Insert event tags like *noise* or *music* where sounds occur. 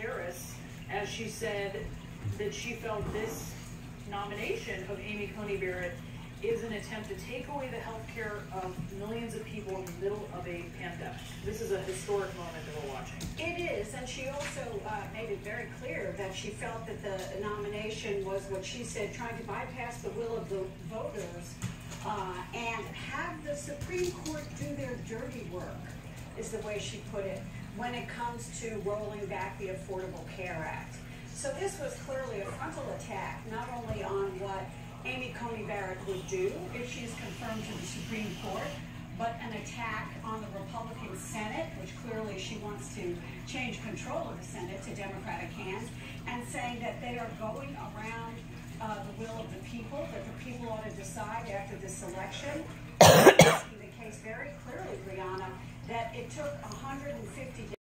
Harris as she said that she felt this nomination of Amy Coney Barrett is an attempt to take away the health care of millions of people in the middle of a pandemic. This is a historic moment that we're watching. It is, and she also uh, made it very clear that she felt that the nomination was what she said, trying to bypass the will of the voters uh, and have the Supreme Court do their dirty work, is the way she put it, when it comes to rolling back the Affordable Care Act. So this was clearly a frontal attack, not only on what Amy Coney Barrett would do if she is confirmed to the Supreme Court, but an attack on the Republican Senate, which clearly she wants to change control of the Senate to Democratic hands, and saying that they are going around uh, the will of the people, that the people ought to decide after this election. *coughs* Making the case very clearly, Brianna, that it took 150